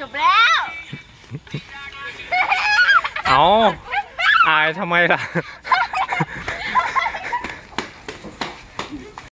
จบแล้ว เอาอายทำไมล่ะ